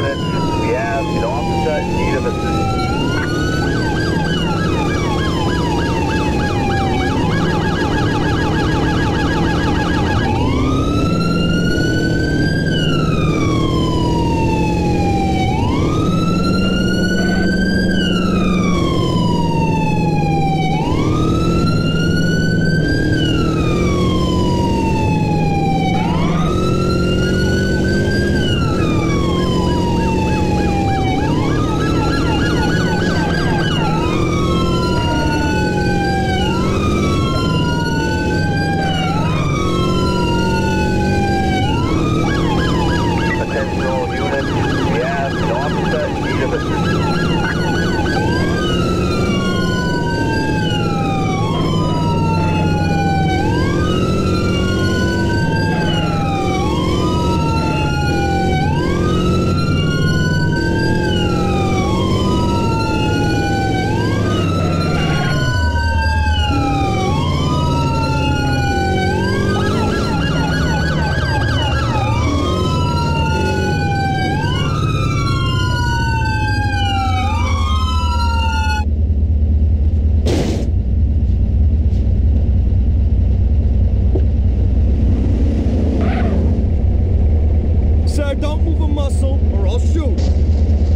doing. We have, you know, officers in need of assistance. don't move a muscle or I'll shoot.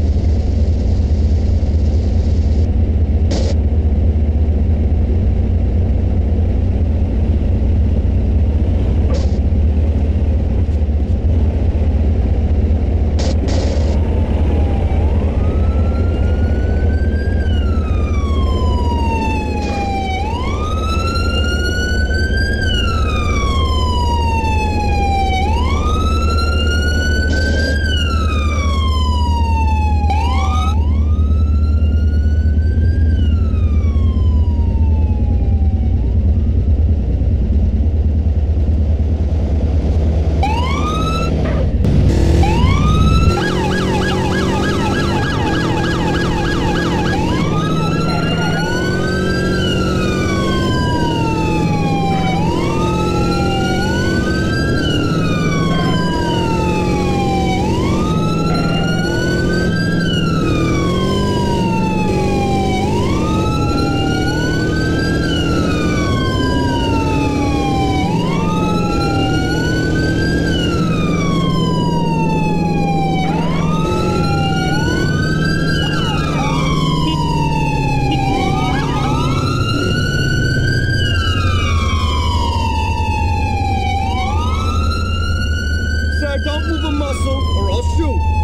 don't move a muscle or I'll shoot.